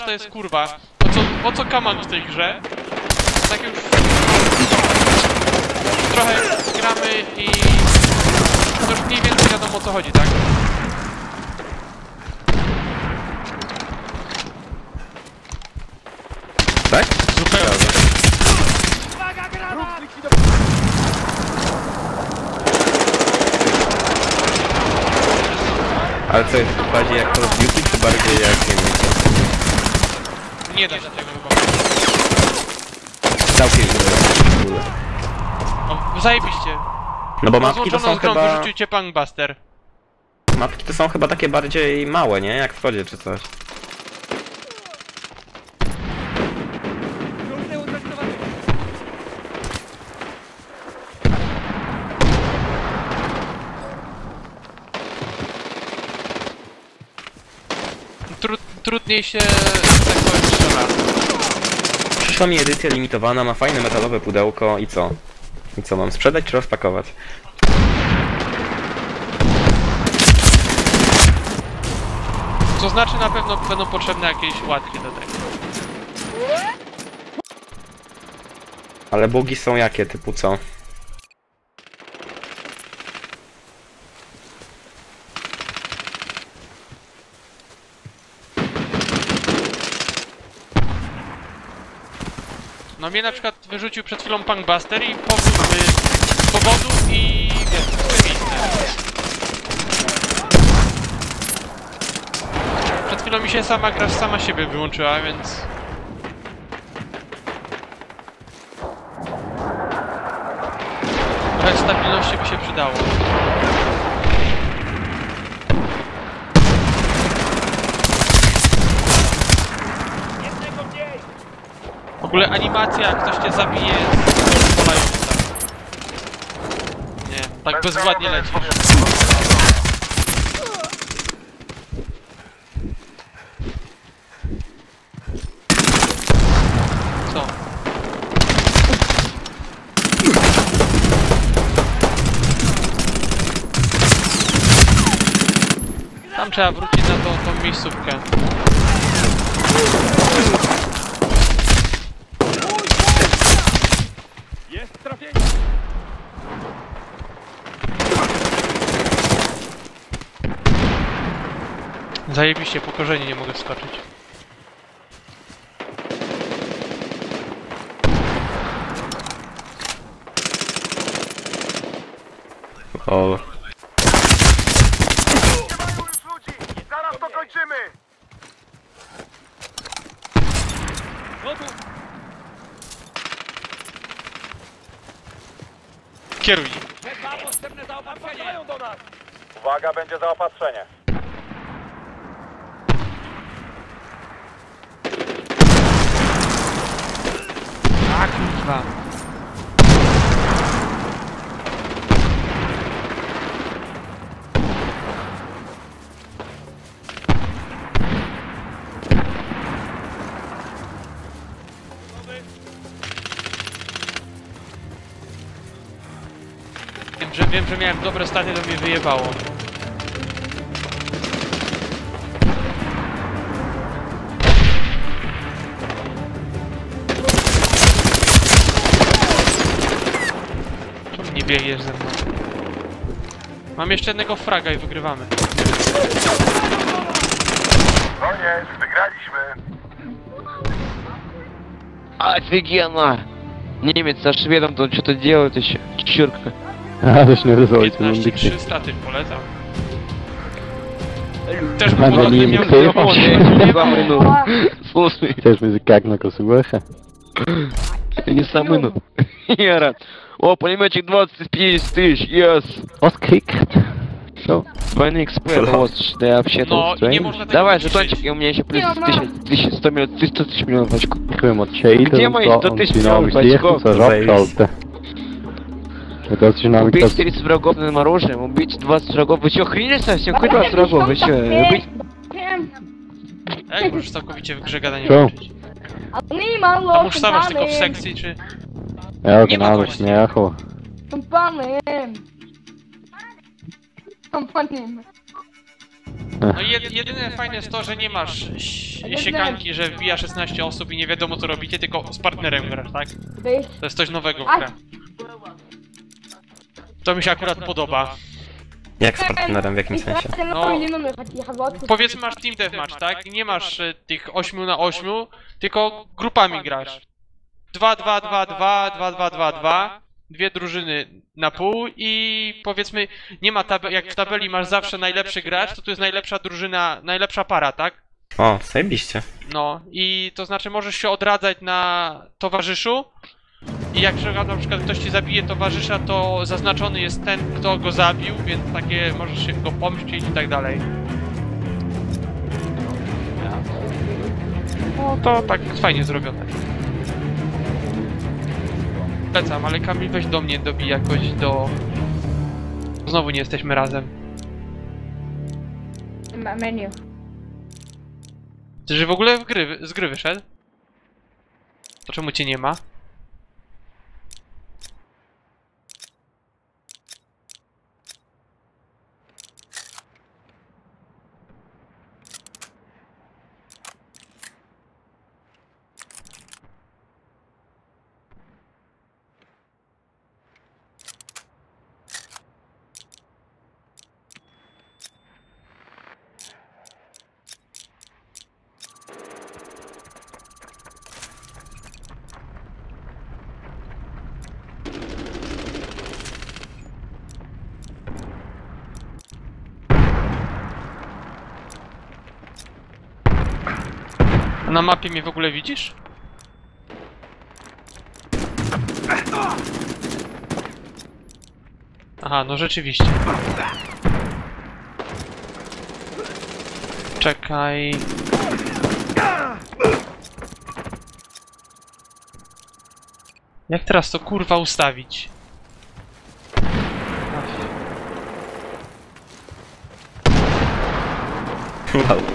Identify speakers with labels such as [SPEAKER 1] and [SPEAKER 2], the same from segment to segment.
[SPEAKER 1] to jest kurwa. O co, o co kaman w tej grze? Tak już... Trochę gramy i... To już mniej więcej wiadomo o co chodzi, tak?
[SPEAKER 2] Tak?
[SPEAKER 1] Zupełnie.
[SPEAKER 2] Ale co jest bardziej jak Call of Duty, czy bardziej jak nie wiem,
[SPEAKER 1] Nie da się tego chyba.
[SPEAKER 2] całkiem inne w ogóle.
[SPEAKER 1] O, zajebiście.
[SPEAKER 2] No bo
[SPEAKER 1] Ma
[SPEAKER 2] mapki to są
[SPEAKER 1] z grą,
[SPEAKER 2] chyba...
[SPEAKER 1] wyrzucicie Punkbuster.
[SPEAKER 2] Mapki to są chyba takie bardziej małe, nie? Jak w Kodzie czy coś.
[SPEAKER 1] Trudniej się tak powiem strzela.
[SPEAKER 2] Przyszła mi edycja limitowana, ma fajne metalowe pudełko i co? I co, mam sprzedać czy rozpakować?
[SPEAKER 1] To znaczy na pewno będą potrzebne jakieś łatki do tego.
[SPEAKER 2] Ale bugi są jakie, typu co?
[SPEAKER 1] No mnie na przykład wyrzucił przed chwilą Punkbuster i powrót y, powodu i wiesz, swoje miejsce. Przed chwilą mi się sama gra sama siebie wyłączyła, więc... Trochę stabilności by się przydało. Ogóle animacja, jak ktoś cię zabije. Nie, tak bezwładnie lecisz. Co? Tam trzeba wrócić na tą, tą miejscówkę. Zajebiście, po korzeni nie mogę skoczyć.
[SPEAKER 2] O,
[SPEAKER 3] Zaraz to kończymy!
[SPEAKER 1] Kieruj.
[SPEAKER 3] Uwaga, będzie zaopatrzenie.
[SPEAKER 1] A kurwa. Wiem, że, miałem dobre staty, to mnie wyjebało. biegniesz ze mną? Mam jeszcze jednego fraga i wygrywamy.
[SPEAKER 3] Koniec, wygraliśmy.
[SPEAKER 4] Офигенно! Немец со шведом тут что-то делают еще. Чурка.
[SPEAKER 5] А, точно рисовать, он
[SPEAKER 1] 15-3
[SPEAKER 5] дикты.
[SPEAKER 1] staty, polecam. Też bym
[SPEAKER 5] Będę
[SPEAKER 1] podobnie
[SPEAKER 5] nim
[SPEAKER 1] miał
[SPEAKER 5] chwycił.
[SPEAKER 1] zrobić.
[SPEAKER 4] не самый ну. Слушай,
[SPEAKER 5] Chcesz mi как на косуэха?
[SPEAKER 4] не самый ну. Я рад. О, пулеметчик 20 из 50 тысяч, yes!
[SPEAKER 5] Открикт. Что?
[SPEAKER 4] Двойные экспы, вот, да я вообще
[SPEAKER 1] Но
[SPEAKER 4] тут Давай, жетончик, и у меня еще плюс 1100 миллионов, 300 тысяч миллионов очков. Где мои 100 тысяч миллионов очков? Убить 30 врагов на оружием, убить 20 врагов. Вы чё, хренели совсем? Какой 20 врагов? Вы чё, убить...
[SPEAKER 1] Эй, может,
[SPEAKER 5] такой
[SPEAKER 1] вечер
[SPEAKER 6] в
[SPEAKER 1] ЖГ
[SPEAKER 6] не
[SPEAKER 1] А может, сам такой
[SPEAKER 6] в
[SPEAKER 1] сексе, че?
[SPEAKER 5] Ja,
[SPEAKER 1] Nie ma
[SPEAKER 5] genau,
[SPEAKER 1] gości.
[SPEAKER 5] das Nercho.
[SPEAKER 6] Een pan in. Een pan in.
[SPEAKER 1] No i jed, jedyne fajne jest to, że nie masz ś- siekanki, że wbija 16 osób i nie wiadomo co robicie, tylko z partnerem grasz, tak?
[SPEAKER 6] Weź.
[SPEAKER 1] To jest coś nowego w grze. To mi się akurat podoba.
[SPEAKER 2] Jak z partnerem, w jakim sensie?
[SPEAKER 1] No.
[SPEAKER 6] Hawaii.
[SPEAKER 1] Powiedzmy masz team deathmatch, tak? I nie masz e, tych 8 na 8, tylko grupami grasz. 2, 2, 2, 2, 2, 2, 2, 2, dwie drużyny na pół i powiedzmy nie ma tabeli, jak w tabeli masz zawsze najlepszy gracz, to tu jest najlepsza drużyna, najlepsza para, tak?
[SPEAKER 2] O, zajebiście.
[SPEAKER 1] No i to znaczy możesz się odradzać na towarzyszu i jak na przykład ktoś ci zabije towarzysza, to zaznaczony jest ten, kto go zabił, więc takie możesz się go pomścić i tak dalej. No to tak fajnie zrobione. Lecam, ale Kamil weź do mnie dobij jakoś do... Znowu nie jesteśmy razem.
[SPEAKER 6] Menu.
[SPEAKER 1] Ty, że w ogóle w gry, z gry wyszedł? To czemu cię nie ma? Mapie mnie w ogóle widzisz? Aha, no rzeczywiście. Czekaj. Jak teraz to kurwa ustawić?
[SPEAKER 2] Wow.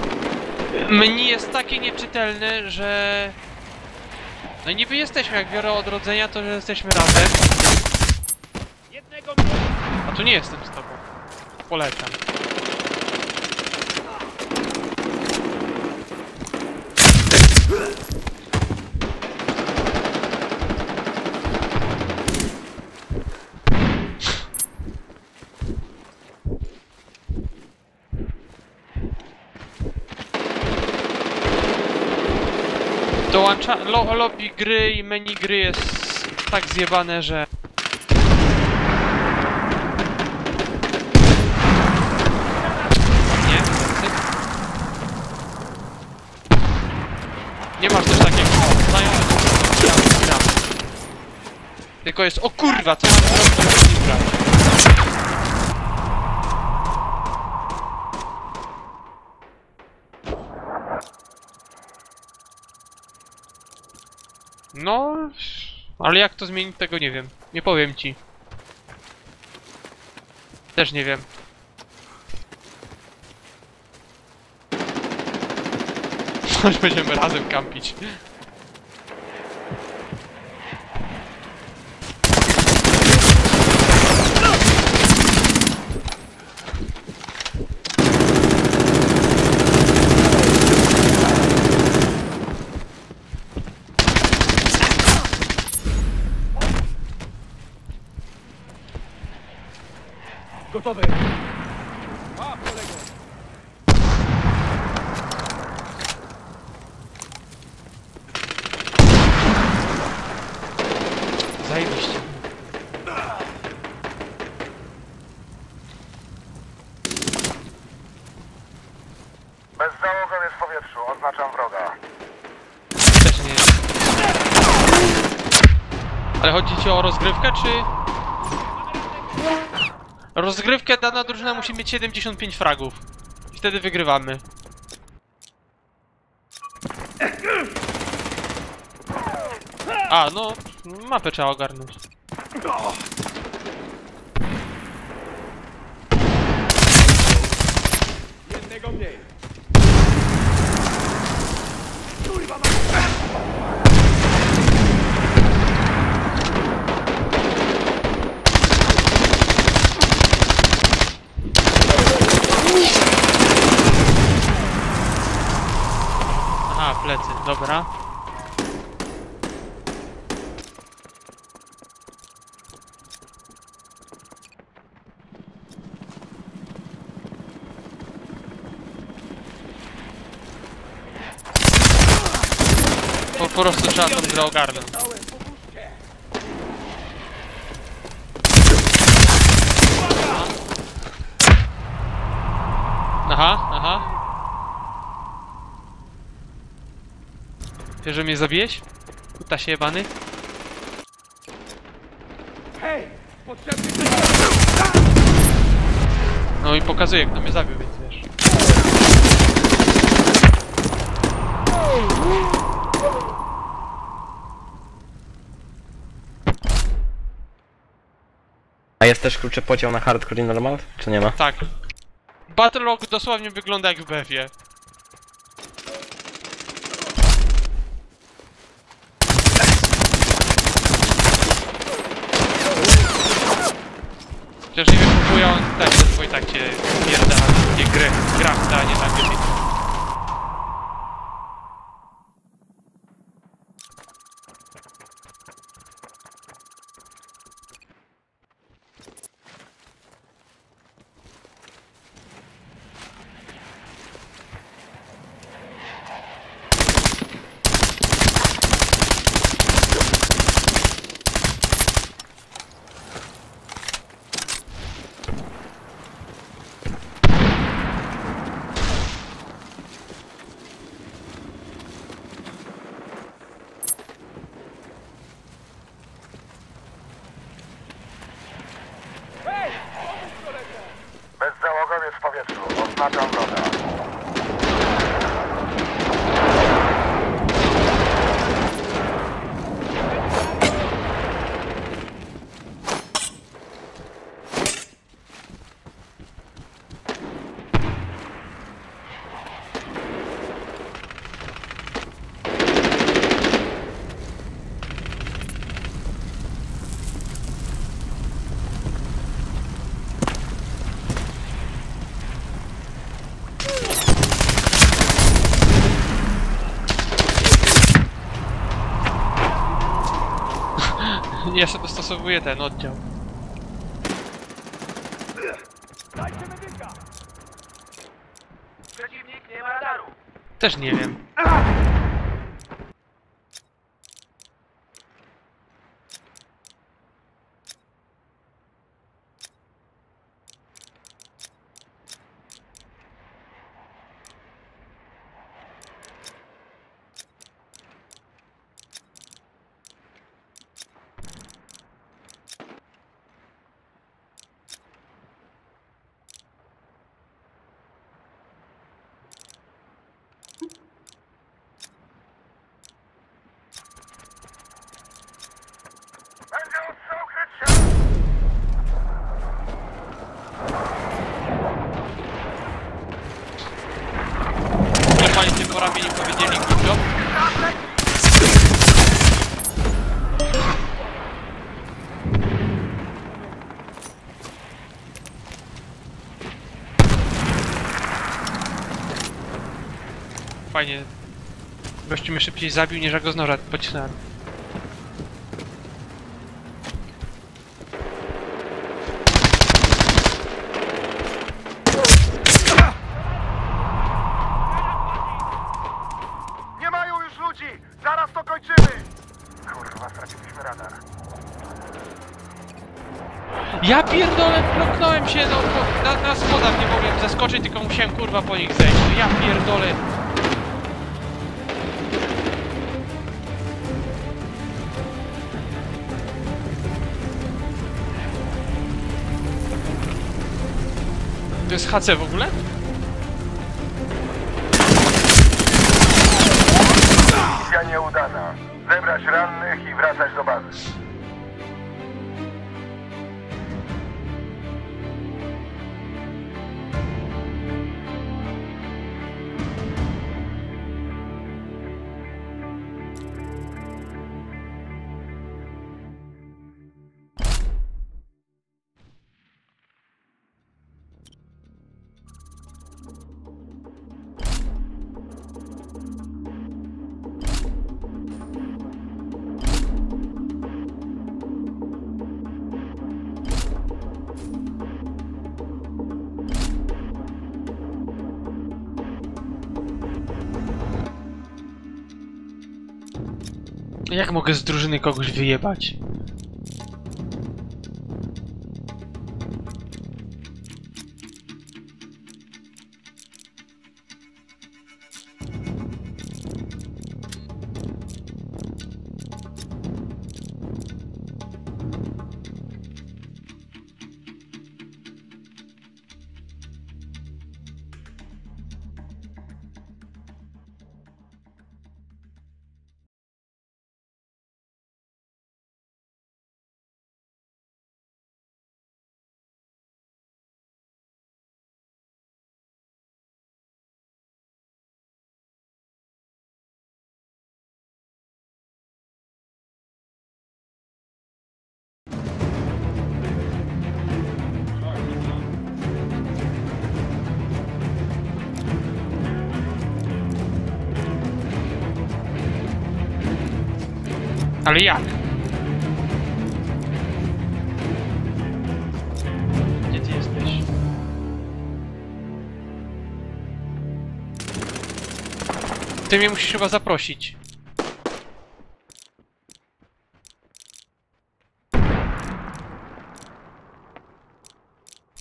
[SPEAKER 1] Menu jest takie nieczytelne, że... No niby jesteśmy, jak biorę odrodzenia, to że jesteśmy razem. A tu nie jestem z tobą. Polecam. Lo, lobby gry i menu gry jest tak zjebane, że... Nie. Nie masz też takiego znajomy. Tylko jest, o kurwa, co mam zrobić, No, ale jak to zmienić, tego nie wiem. Nie powiem ci. Też nie wiem. Chodź, będziemy razem kampić. Zajebiście.
[SPEAKER 3] Bezzałogą jest w powietrzu, oznaczam wroga.
[SPEAKER 1] Też nie jest. Ale chodzi ci o rozgrywkę, czy... Rozgrywkę dana drużyna musi mieć 75 fragów. Wtedy wygrywamy. A, no, mapę trzeba ogarnąć. Jednego mniej. Dobra. Po, po prostu trzeba tą grę ogarnąć. Aha, aha. Wiesz, że mnie zabiłeś? Kuta się jebany? No i pokazuje, kto mnie zabił, więc wiesz.
[SPEAKER 2] A jest też klucze podział na hardcore i normal? Czy nie ma?
[SPEAKER 1] Tak. Battle Rock dosłownie wygląda jak w BF-ie. Chociaż nie wiem, kupuję on tak, że twój tak cię pierdala takie gry, grafta, a nie tak wiecie.
[SPEAKER 3] Bezzałogowiec w powietrzu. Oznaczam wroga.
[SPEAKER 1] Dostosowuję ten oddział.
[SPEAKER 3] Przeciwnik nie ma radaru.
[SPEAKER 1] Też nie wiem.
[SPEAKER 3] Będzie ostrzał, kryć się!
[SPEAKER 1] Jak pani tym porami nie powiedzieli głupio? Fajnie. Gościu mnie szybciej zabił niż ja go z noża pocisnąłem.
[SPEAKER 3] Nie mają już ludzi! Zaraz to kończymy! Kurwa, straciliśmy radar.
[SPEAKER 1] Ja pierdolę, bloknąłem się, no na, na schodach nie mogłem zaskoczyć, tylko musiałem kurwa po nich zejść. No ja pierdolę. Jest HC w ogóle?
[SPEAKER 3] Misja nieudana. Zebrać rannych i wracać do
[SPEAKER 1] Jak mogę z drużyny kogoś wyjebać? Ale jak? Gdzie ty jesteś? Ty mnie musisz chyba zaprosić.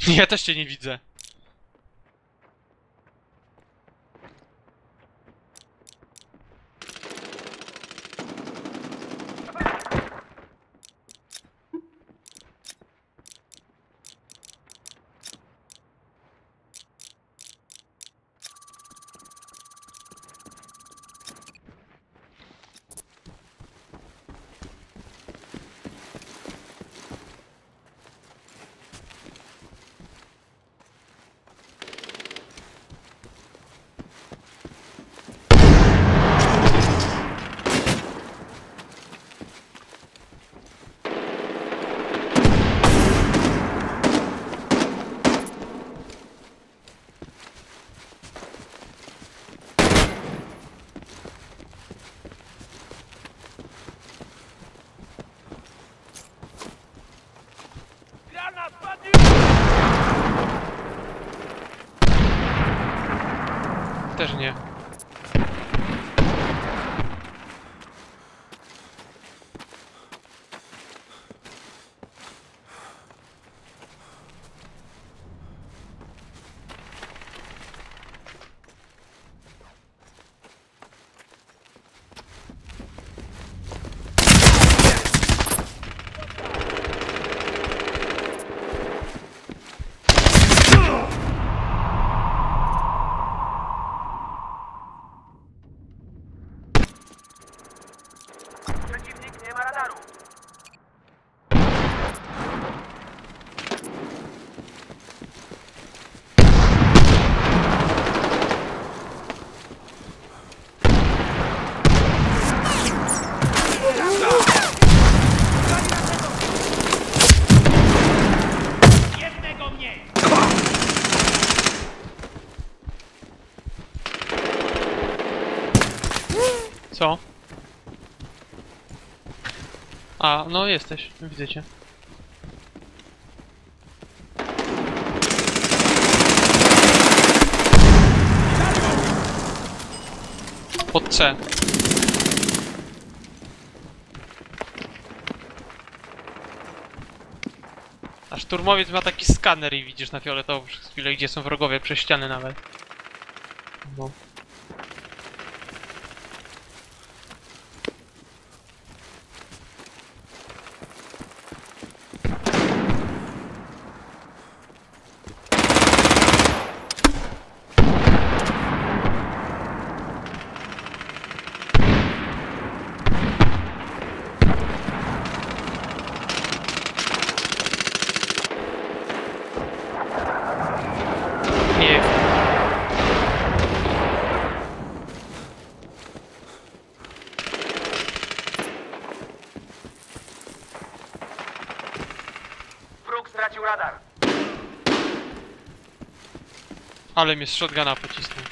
[SPEAKER 1] Ja też cię nie widzę. A, no jesteś, widzę cię. Pod C. A szturmowiec ma taki skaner i widzisz na fioletowo przez chwilę, gdzie są wrogowie, przez ściany nawet. No. Nie.
[SPEAKER 3] Wróg stracił radar.
[SPEAKER 1] Ale mnie z shotguna pocisnął.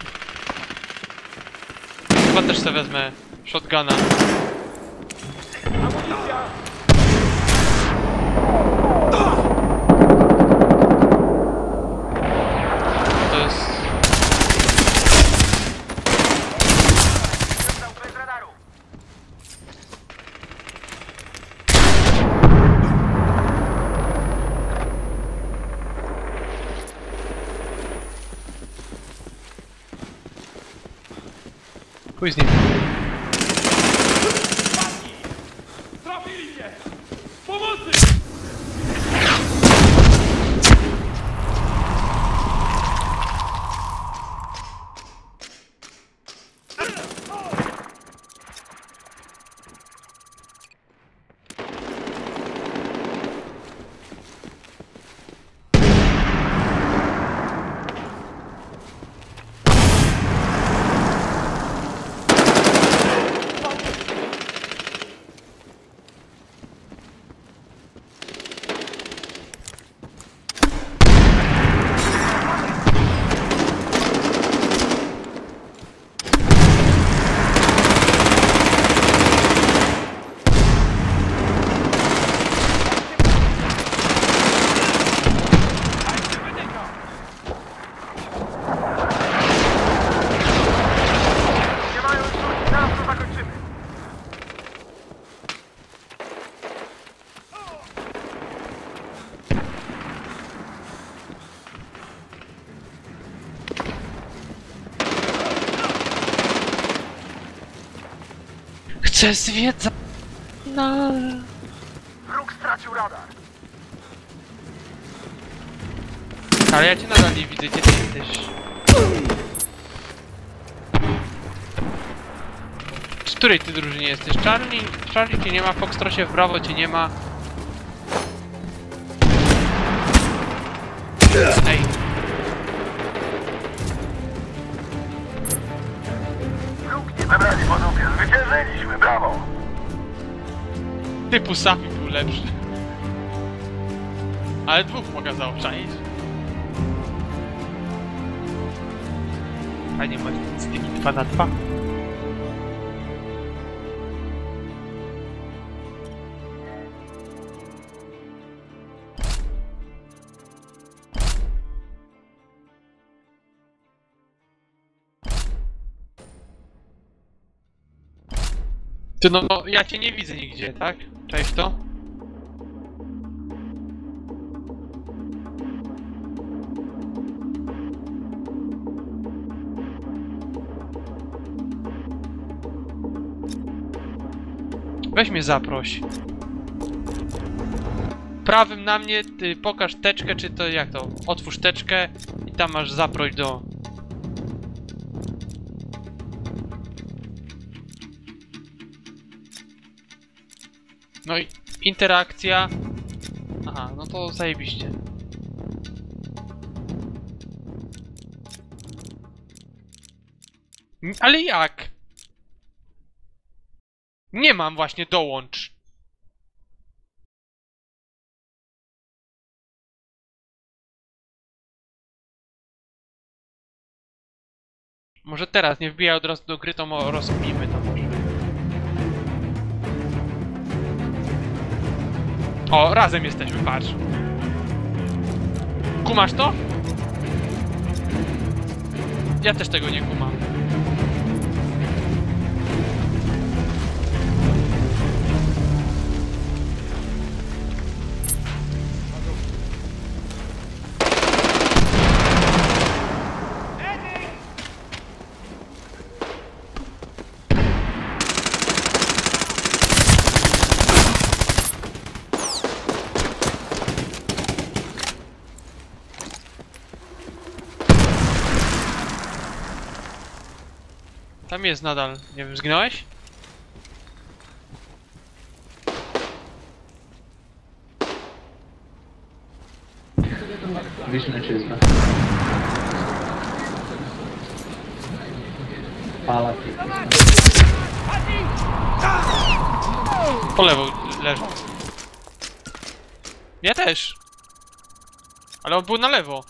[SPEAKER 1] Chyba też sobie wezmę shotguna.
[SPEAKER 3] Później.
[SPEAKER 1] Chcę zwiedzać. No.
[SPEAKER 3] Wróg stracił radar.
[SPEAKER 1] Ale ja cię nadal nie widzę, gdzie ty jesteś? Z której ty drużynie jesteś? Charlie? Charlie cię nie ma, Foxtrocie w Brawo cię nie ma. Ej, typu Safi był lepszy. Ale dwóch pokazał, czaisz? A nie masz z tymi 2 na 2. Ty no, no, ja cię nie widzę nigdzie, tak? Cześć to? Weź mnie zaproś. Prawym na mnie, ty pokaż teczkę, czy to jak to? Otwórz teczkę i tam masz zaproś do... No i interakcja. Aha, no to zajebiście. Ale jak? Nie mam właśnie dołącz. Może teraz, nie wbijaj od razu do gry, to rozkminimy to O, razem jesteśmy, patrz. Kumasz to? Ja też tego nie kumam. Tam jest nadal. Nie wiem, zginąłeś?
[SPEAKER 7] Czysto. Pala.
[SPEAKER 1] Po lewo leży. Ja też. Ale on był na lewo.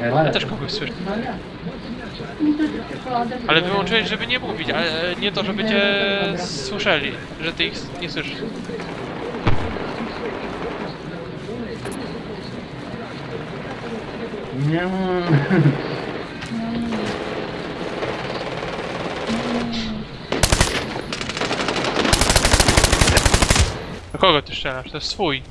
[SPEAKER 1] Ja też kogoś słyszę. Ale wyłączyłeś, żeby nie mówić, ale nie to, żeby cię słyszeli, że ty ich nie słyszysz.
[SPEAKER 7] Nie.
[SPEAKER 1] Do kogo ty strzelasz? To jest swój.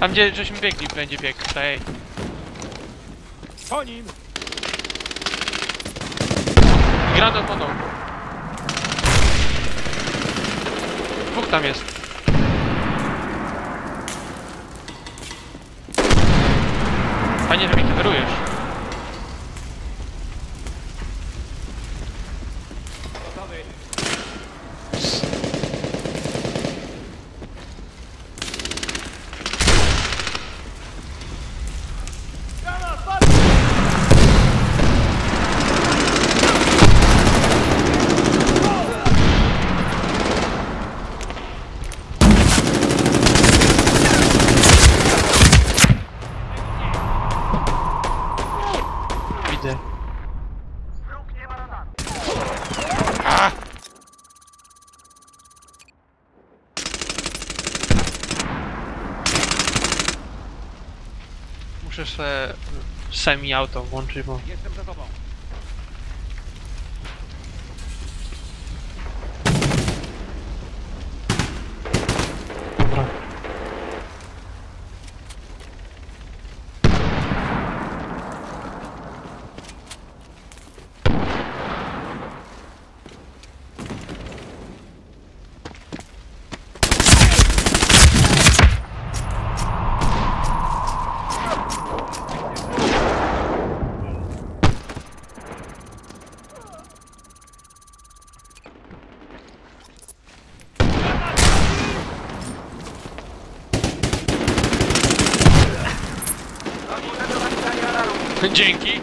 [SPEAKER 1] Tam gdzie żeśmy biegli będzie bieg. Ej. Po nim! Granat wodą. Dwóch tam jest. Panie, że mi kamerujesz. Widzę.
[SPEAKER 3] Wróg nie ma radaru.
[SPEAKER 1] A! Muszę se semi auto włączyć, bo...
[SPEAKER 3] Jestem za tobą.
[SPEAKER 1] Dobra. Dzięki.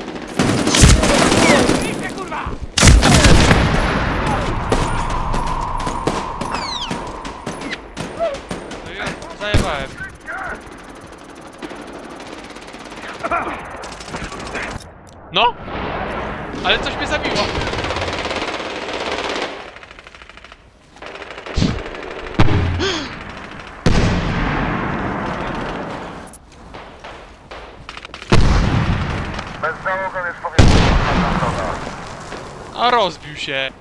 [SPEAKER 1] No ja zajebałem. No? Ale coś mnie zabiło.
[SPEAKER 3] Bez załogą jest powietrzna droga.
[SPEAKER 1] A rozbił się.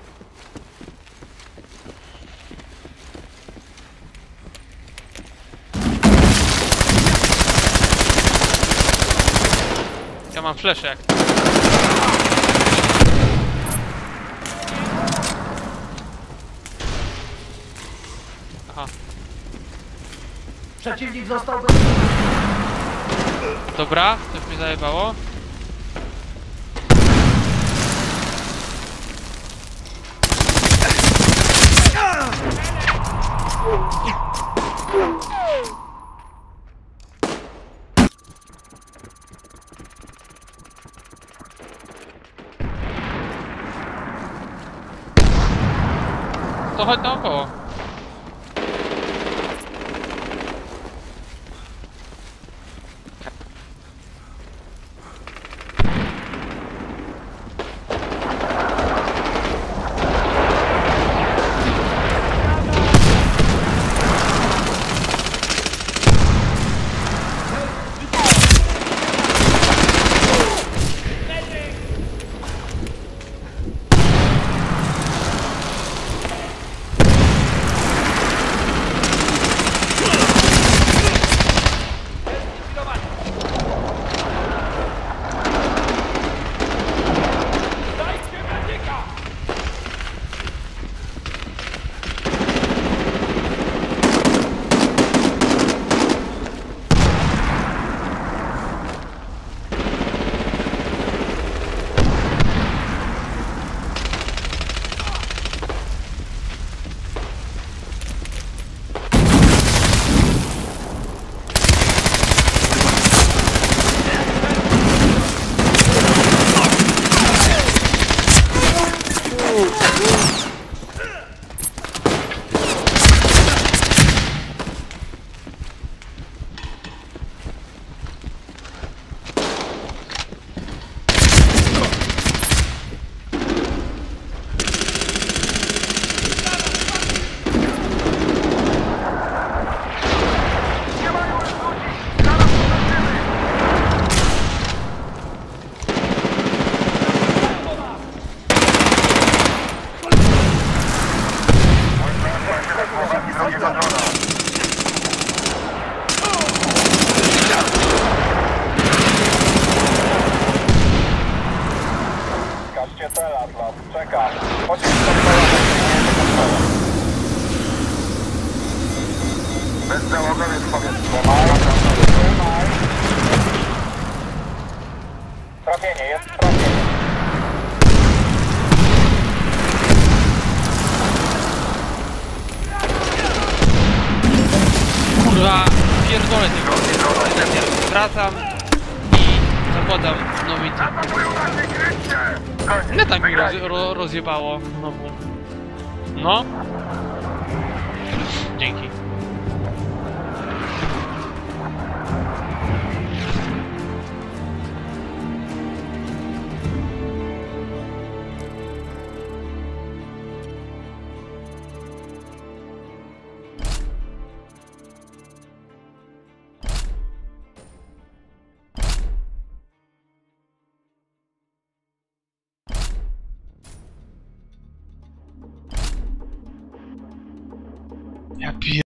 [SPEAKER 1] Ja mam flesze jak. Aha,
[SPEAKER 7] Przeciwnik został
[SPEAKER 1] dobra, coś mnie zajebało. roda a volta. Bezzałogowiec powietrzny. Trafienie, jest trafienie. Kurwa, pierdolę tego. Wracam i zakładam nowy Neta mi roz, rozjebało znowu. No. Dzięki.